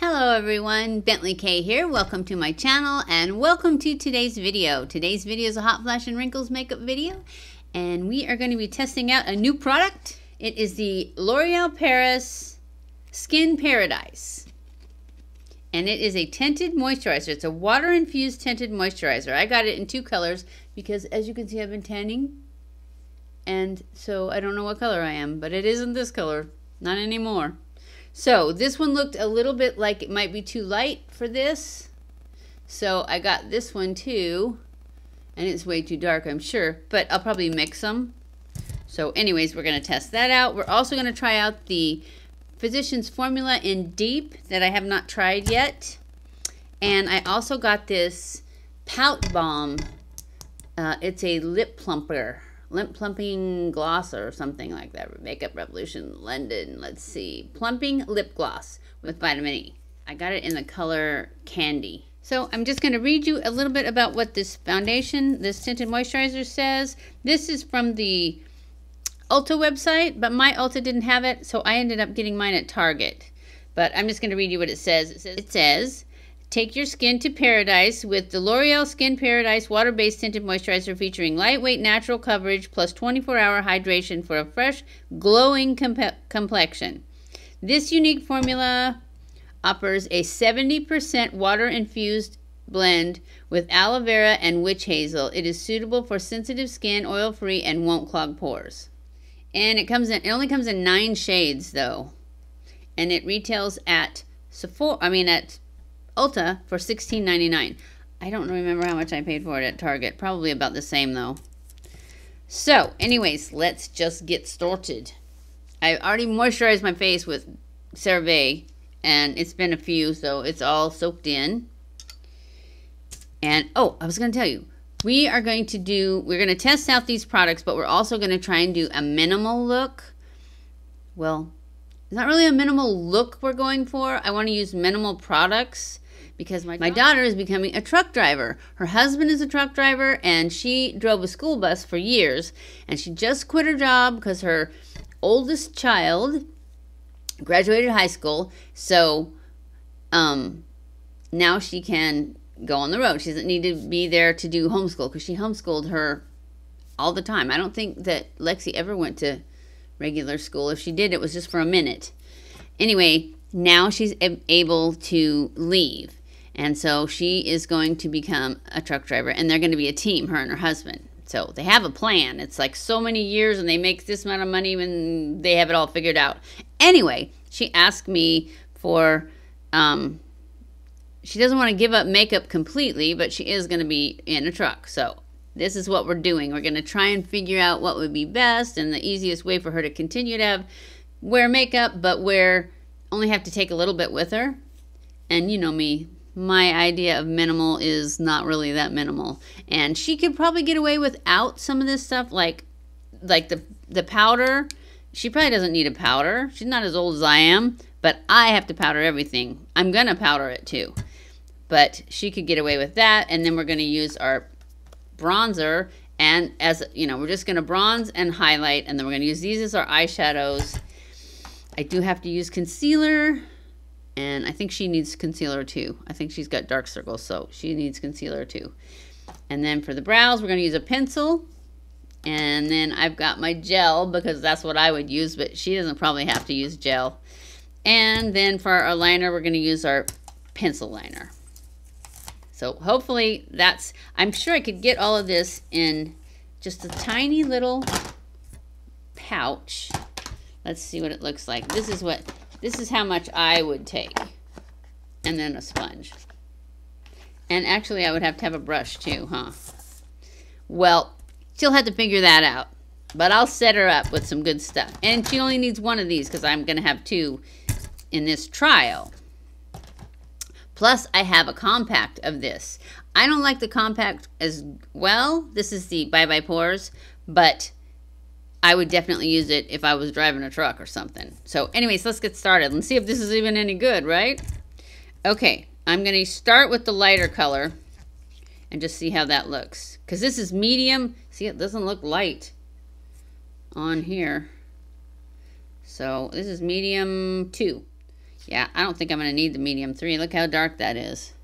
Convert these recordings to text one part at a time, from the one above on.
Hello everyone, Bently K here. Welcome to my channel and welcome to today's video. Today's video is a Hot Flash and Wrinkles makeup video and we are going to be testing out a new product. It is the L'Oreal Paris Skin Paradise. And it is a tinted moisturizer. It's a water infused tinted moisturizer. I got it in two colors because as you can see I've been tanning and so I don't know what color I am, but it isn't this color. Not anymore. So this one looked a little bit like it might be too light for this. So I got this one too. And it's way too dark, I'm sure. But I'll probably mix them. So anyways, we're going to test that out. We're also going to try out the Physicians Formula in Deep that I have not tried yet. And I also got this Pout Bomb. Uh, it's a lip plumper lip plumping gloss or something like that. Makeup Revolution London. Let's see. Plumping lip gloss with vitamin E. I got it in the color Candy. So I'm just going to read you a little bit about what this foundation, this tinted moisturizer says. This is from the Ulta website, but my Ulta didn't have it, so I ended up getting mine at Target. But I'm just going to read you what it says. It says, it says Take your skin to paradise with the L'Oreal Skin Paradise Water Based Tinted Moisturizer featuring lightweight natural coverage plus 24 hour hydration for a fresh, glowing complexion. This unique formula offers a 70% water infused blend with aloe vera and witch hazel. It is suitable for sensitive skin, oil free, and won't clog pores. And it comes in it only comes in nine shades though. And it retails at Sephora I mean at Ulta for $16.99. I don't remember how much I paid for it at Target. Probably about the same though. So, anyways, let's just get started. I already moisturized my face with CeraVe, and it's been a few, so it's all soaked in. And, oh, I was going to tell you, we are going to do, we're going to test out these products, but we're also going to try and do a minimal look. Well, it's not really a minimal look we're going for. I want to use minimal products because my, my daughter is becoming a truck driver. Her husband is a truck driver and she drove a school bus for years and she just quit her job because her oldest child graduated high school. So um, now she can go on the road. She doesn't need to be there to do homeschool because she homeschooled her all the time. I don't think that Lexi ever went to regular school. If she did, it was just for a minute. Anyway, now she's able to leave. And so she is going to become a truck driver, and they're going to be a team, her and her husband. So they have a plan. It's like so many years, and they make this amount of money when they have it all figured out. Anyway, she asked me for. Um, she doesn't want to give up makeup completely, but she is going to be in a truck. So this is what we're doing. We're going to try and figure out what would be best and the easiest way for her to continue to have wear makeup, but wear only have to take a little bit with her. And you know me, my idea of minimal is not really that minimal. And she could probably get away without some of this stuff, like like the the powder. She probably doesn't need a powder. She's not as old as I am, but I have to powder everything. I'm gonna powder it too. But she could get away with that, and then we're gonna use our bronzer and as you know, we're just gonna bronze and highlight, and then we're gonna use these as our eyeshadows. I do have to use concealer and I think she needs concealer too. I think she's got dark circles, so she needs concealer too. And then for the brows, we're going to use a pencil. And then I've got my gel because that's what I would use, but she doesn't probably have to use gel. And then for our liner, we're going to use our pencil liner. So hopefully that's, I'm sure I could get all of this in just a tiny little pouch. Let's see what it looks like. This is what this is how much I would take. And then a sponge. And actually, I would have to have a brush too, huh? Well, she'll have to figure that out. But I'll set her up with some good stuff. And she only needs one of these because I'm going to have two in this trial. Plus, I have a compact of this. I don't like the compact as well. This is the Bye Bye Pores. But I would definitely use it if I was driving a truck or something. So anyways, let's get started and see if this is even any good, right? Okay, I'm going to start with the lighter color and just see how that looks. Because this is medium. See, it doesn't look light on here. So this is medium 2. Yeah, I don't think I'm going to need the medium 3. Look how dark that is.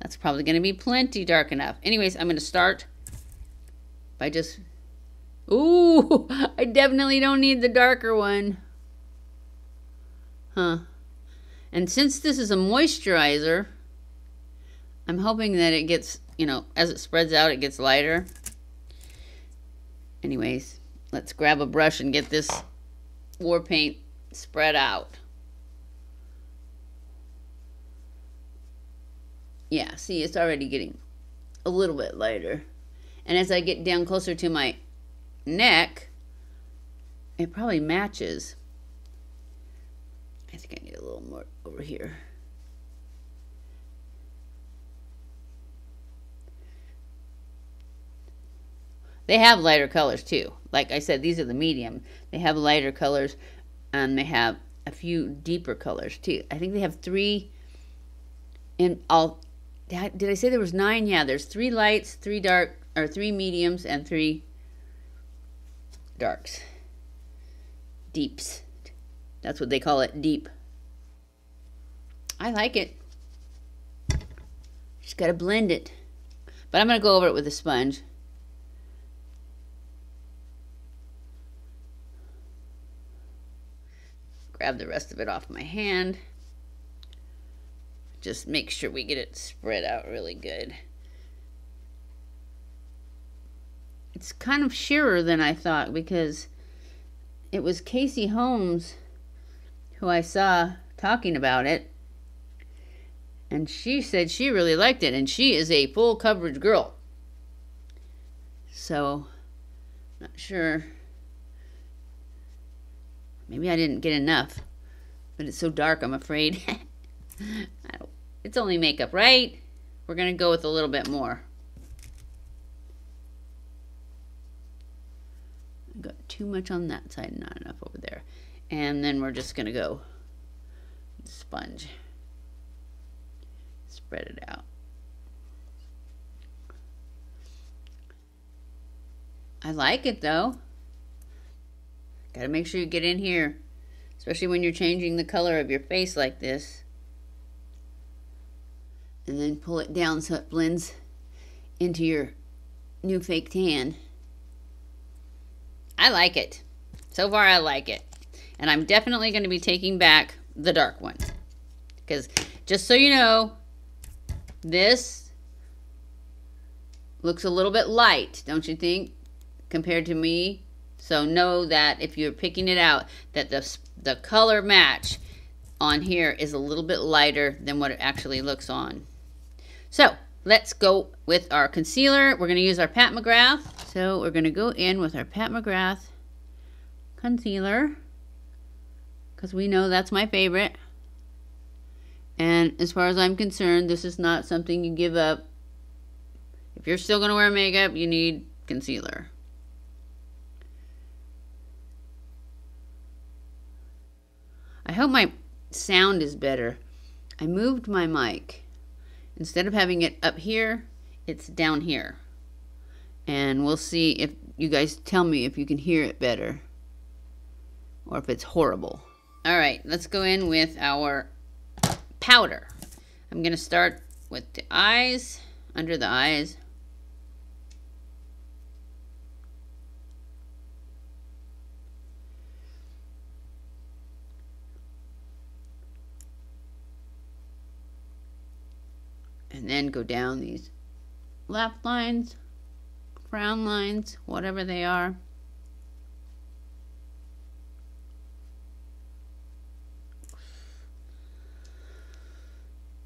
That's probably going to be plenty dark enough. Anyways, I'm going to start by just... Ooh, I definitely don't need the darker one. Huh. And since this is a moisturizer, I'm hoping that it gets, you know, as it spreads out, it gets lighter. Anyways, let's grab a brush and get this war paint spread out. Yeah, see, it's already getting a little bit lighter. And as I get down closer to my neck, it probably matches. I think I need a little more over here. They have lighter colors too. Like I said, these are the medium. They have lighter colors and they have a few deeper colors too. I think they have three in all did I say there was nine? Yeah, there's three lights, three dark, or three mediums, and three darks. Deeps. That's what they call it, deep. I like it. Just got to blend it. But I'm to go over it with a sponge. Grab the rest of it off my hand. Just make sure we get it spread out really good. It's kind of sheerer than I thought because it was Casey Holmes who I saw talking about it. And she said she really liked it, and she is a full coverage girl. So, not sure. Maybe I didn't get enough, but it's so dark, I'm afraid. It's only makeup, right? We're going to go with a little bit more. I got too much on that side, not enough over there. And then we're just going to go sponge. Spread it out. I like it though. Got to make sure you get in here, especially when you're changing the color of your face like this and then pull it down so it blends into your new fake tan. I like it. So far, I like it. And I'm definitely going to be taking back the dark one. Because just so you know, this looks a little bit light, don't you think, compared to me? So know that if you're picking it out, that the, the color match on here is a little bit lighter than what it actually looks on. So let's go with our concealer. We're going to use our Pat McGrath. So we're going to go in with our Pat McGrath concealer because we know that's my favorite. And as far as I'm concerned, this is not something you give up. If you're still going to wear makeup, you need concealer. I hope my sound is better. I moved my mic. Instead of having it up here, it's down here. And we'll see if you guys tell me if you can hear it better or if it's horrible. All right, let's go in with our powder. I'm to start with the eyes, under the eyes. And then go down these left lines, frown lines, whatever they are.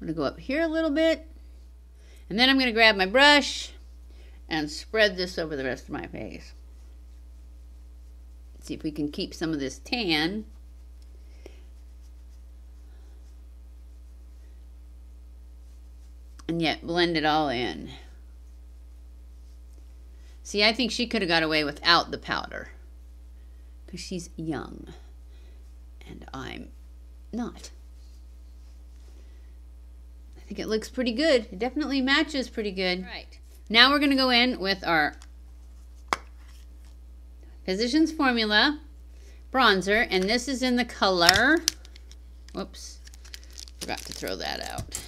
I'm going to go up here a little bit. And then I'm going to grab my brush and spread this over the rest of my face. See if we can keep some of this tan and yet blend it all in. See, I think she could have got away without the powder because she's young and I'm not. I think it looks pretty good. It definitely matches pretty good. Right. Now we're going to go in with our Physicians Formula bronzer and this is in the color Whoops. Forgot to throw that out.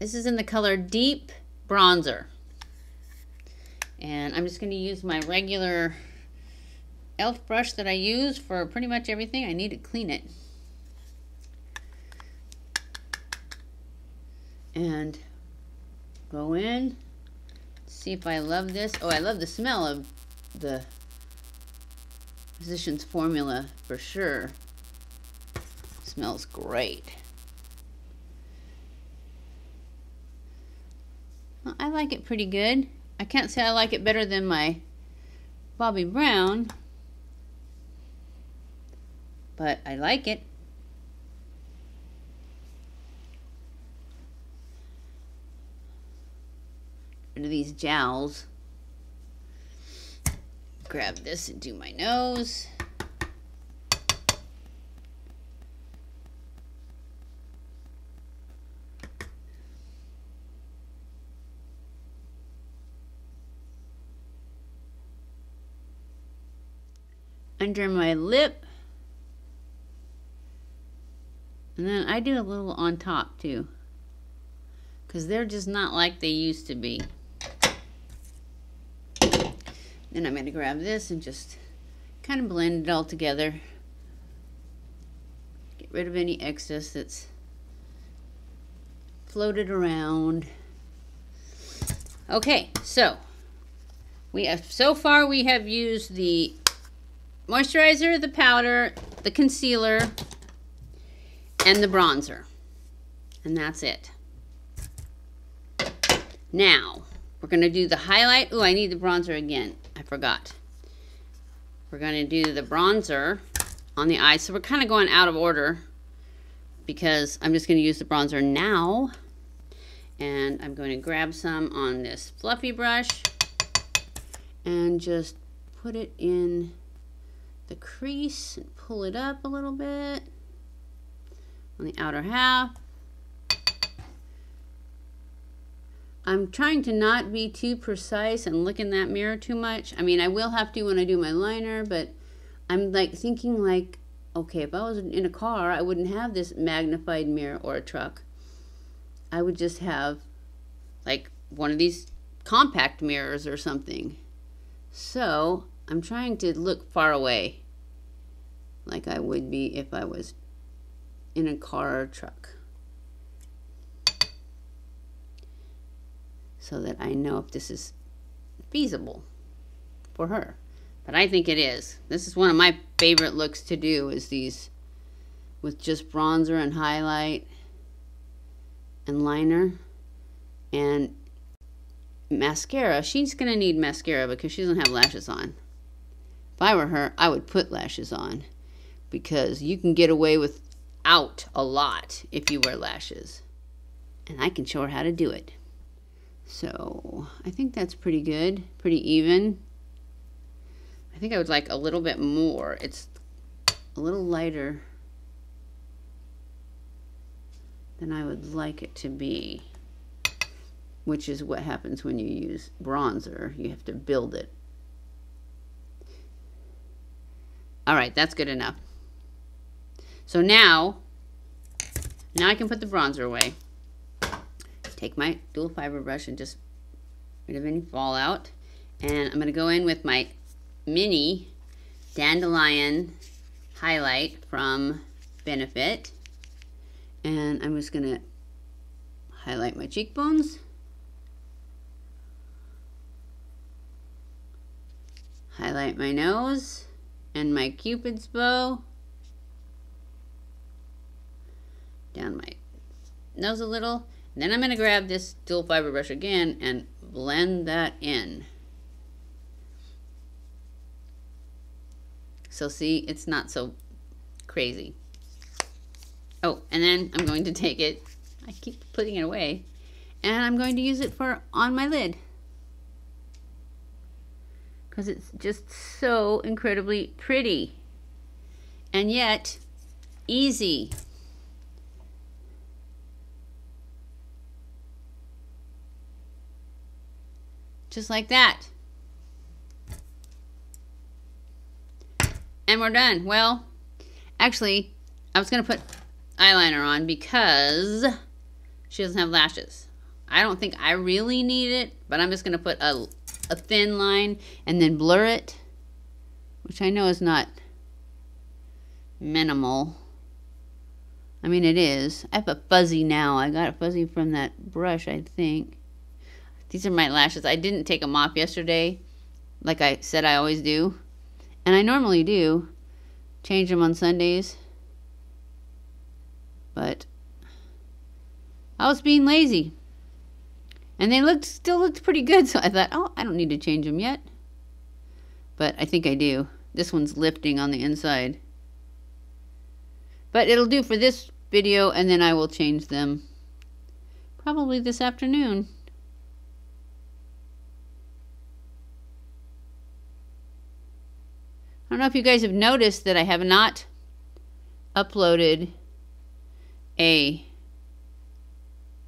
This is in the color Deep Bronzer. And I'm just going to use my regular e.l.f. brush that I use for pretty much everything. I need to clean it. And go in, see if I love this. Oh, I love the smell of the Physicians Formula for sure. Smells great. I like it pretty good. I can't say I like it better than my Bobbi Brown, but I like it. Rid of these jowls. Grab this and do my nose. Under my lip. And then I do a little on top too. Because they're just not like they used to be. Then I'm going to grab this and just kind of blend it all together. Get rid of any excess that's floated around. Okay, so we have so far we have used the moisturizer, the powder, the concealer, and the bronzer. And that's it. Now, we're going to do the highlight. Oh, I need the bronzer again. I forgot. We're going to do the bronzer on the eyes. So we're kind of going out of order because I'm just going to use the bronzer now. And I'm going to grab some on this fluffy brush and just put it in the crease and pull it up a little bit on the outer half. I'm trying to not be too precise and look in that mirror too much. I mean, I will have to when I do my liner, but I'm like thinking like, okay, if I was in a car, I wouldn't have this magnified mirror or a truck. I would just have like one of these compact mirrors or something. So I'm trying to look far away like I would be if I was in a car or truck. so that I know if this is feasible for her. But I think it is. This is one of my favorite looks to do is these with just bronzer and highlight and liner and mascara. She's going to need mascara because she doesn't have lashes on. If I were her, I would put lashes on because you can get away without a lot if you wear lashes. And I can show her how to do it. So I think that's pretty good, pretty even. I think I would like a little bit more. It's a little lighter than I would like it to be, which is what happens when you use bronzer. You have to build it. All right, that's good enough. So now, now I can put the bronzer away take my dual fiber brush and just rid of any fallout. And I'm going to go in with my mini dandelion highlight from Benefit. And I'm just going to highlight my cheekbones. Highlight my nose and my cupid's bow. Down my nose a little. And then I'm going to grab this dual fiber brush again and blend that in. So see, it's not so crazy. Oh, and then I'm going to take it, I keep putting it away, and I'm going to use it for on my lid. Because it's just so incredibly pretty. And yet, easy. Just like that. And we're done. Well, actually, I was going to put eyeliner on because she doesn't have lashes. I don't think I really need it, but I'm just going to put a, a thin line and then blur it, which I know is not minimal. I mean, it is. I have a fuzzy now. I got a fuzzy from that brush, I think. These are my lashes. I didn't take them off yesterday, like I said I always do. And I normally do. Change them on Sundays. But I was being lazy. And they looked still looked pretty good, so I thought, oh, I don't need to change them yet. But I think I do. This one's lifting on the inside. But it'll do for this video, and then I will change them probably this afternoon. I don't know if you guys have noticed that I have not uploaded a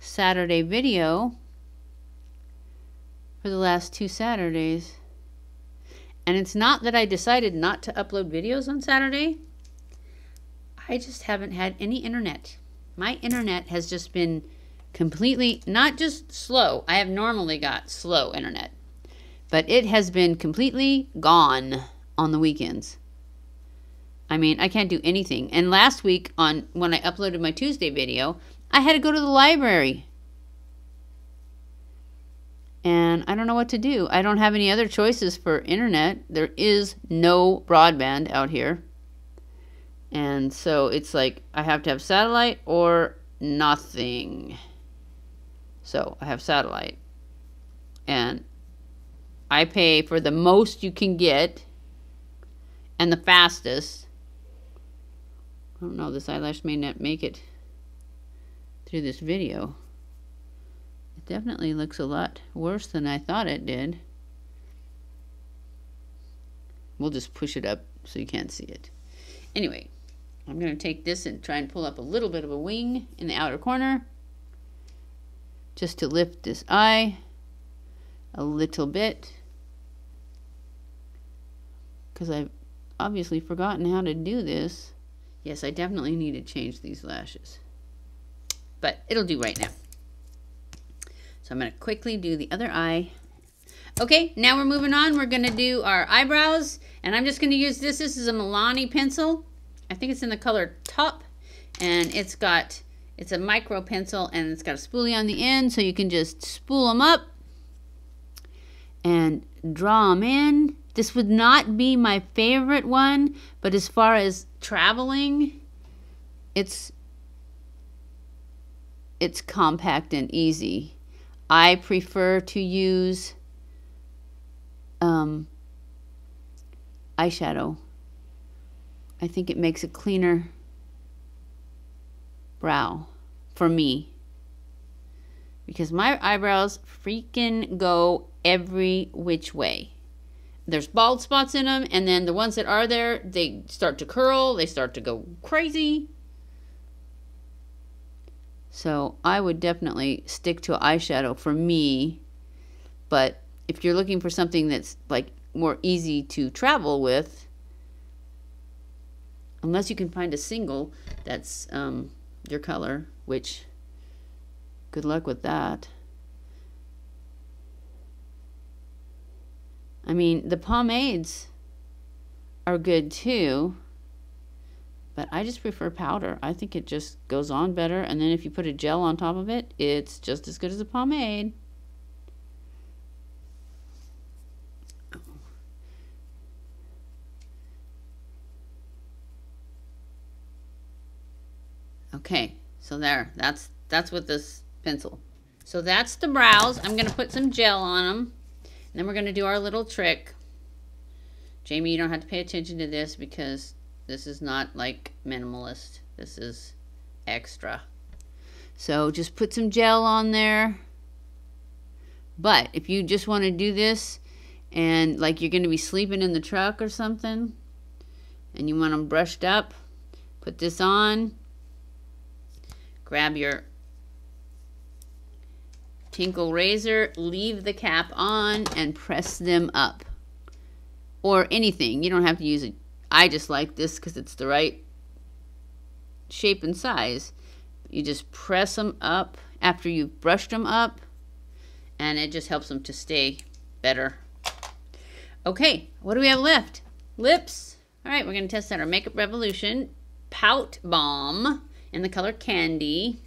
Saturday video for the last two Saturdays. And it's not that I decided not to upload videos on Saturday. I just haven't had any internet. My internet has just been completely, not just slow. I have normally got slow internet. But it has been completely gone on the weekends. I mean, I can't do anything. And last week on when I uploaded my Tuesday video, I had to go to the library. And I don't know what to do. I don't have any other choices for internet. There is no broadband out here. And so it's like I have to have satellite or nothing. So I have satellite. And I pay for the most you can get and the fastest. I don't know, this eyelash may not make it through this video. It definitely looks a lot worse than I thought it did. We'll just push it up so you can't see it. Anyway, I'm going to take this and try and pull up a little bit of a wing in the outer corner just to lift this eye a little bit because I've obviously forgotten how to do this. Yes, I definitely need to change these lashes. But it'll do right now. So I'm going to quickly do the other eye. Okay, now we're moving on. We're going to do our eyebrows. And I'm just going to use this. This is a Milani pencil. I think it's in the color Taupe. And it's got, it's a micro pencil and it's got a spoolie on the end. So you can just spool them up and draw them in. This would not be my favorite one, but as far as traveling, it's it's compact and easy. I prefer to use um, eyeshadow. I think it makes a cleaner brow for me. Because my eyebrows freaking go every which way. There's bald spots in them, and then the ones that are there, they start to curl, they start to go crazy. So I would definitely stick to eyeshadow for me. But if you're looking for something that's like more easy to travel with, unless you can find a single that's um, your color, which good luck with that. I mean, the pomades are good too. But I just prefer powder. I think it just goes on better. And then if you put a gel on top of it, it's just as good as a pomade. Okay, so there, that's that's with this pencil. So that's the brows. I'm to put some gel on them. Then we're to do our little trick. Jami, you don't have to pay attention to this because this is not like minimalist. This is extra. So just put some gel on there. But if you just want to do this and like you're going to be sleeping in the truck or something and you want them brushed up, put this on. Grab your tinkle razor, leave the cap on and press them up. Or anything. You don't have to use it I just like this because it's the right shape and size. You just press them up after you've brushed them up and it just helps them to stay better. Okay, what do we have left? Lips. All right, we're going to test out our Makeup Revolution Pout Bomb in the color Candy.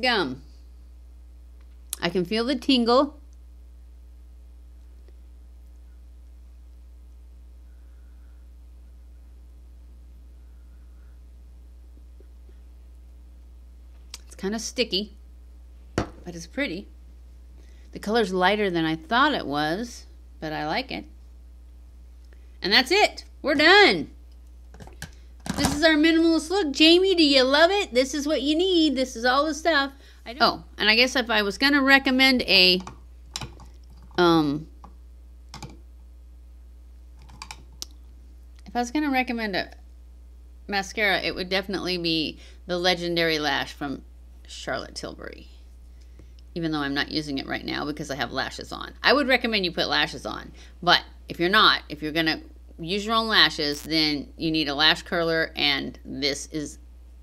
Gum. I can feel the tingle. It's kind of sticky, but it's pretty. The color's lighter than I thought it was, but I like it. And that's it. We're done. This is our minimalist look. Jami, do you love it? This is what you need. This is all the stuff. oh, and I guess if I was going to recommend a, um, if I was going to recommend a mascara, it would definitely be the Legendary Lash from Charlotte Tilbury. Even though I'm not using it right now because I have lashes on. I would recommend you put lashes on. But if you're not, if you're going to use your own lashes, then you need a lash curler, and this is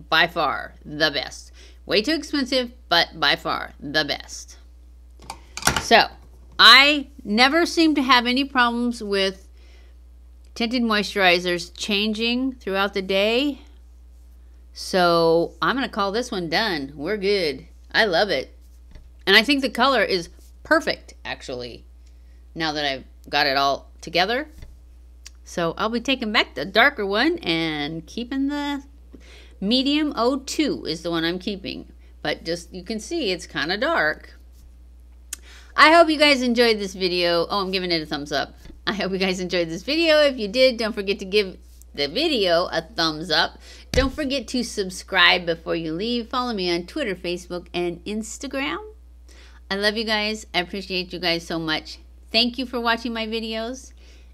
by far the best. Way too expensive, but by far the best. So, I never seem to have any problems with tinted moisturizers changing throughout the day. So, I'm going to call this one done. We're good. I love it. And I think the color is perfect, actually, now that I've got it all together. So I'll be taking back the darker one and keeping the medium 02 is the one I'm keeping. But just, you can see it's kind of dark. I hope you guys enjoyed this video. Oh, I'm giving it a thumbs up. I hope you guys enjoyed this video. If you did, don't forget to give the video a thumbs up. Don't forget to subscribe before you leave. Follow me on Twitter, Facebook, and Instagram. I love you guys. I appreciate you guys so much. Thank you for watching my videos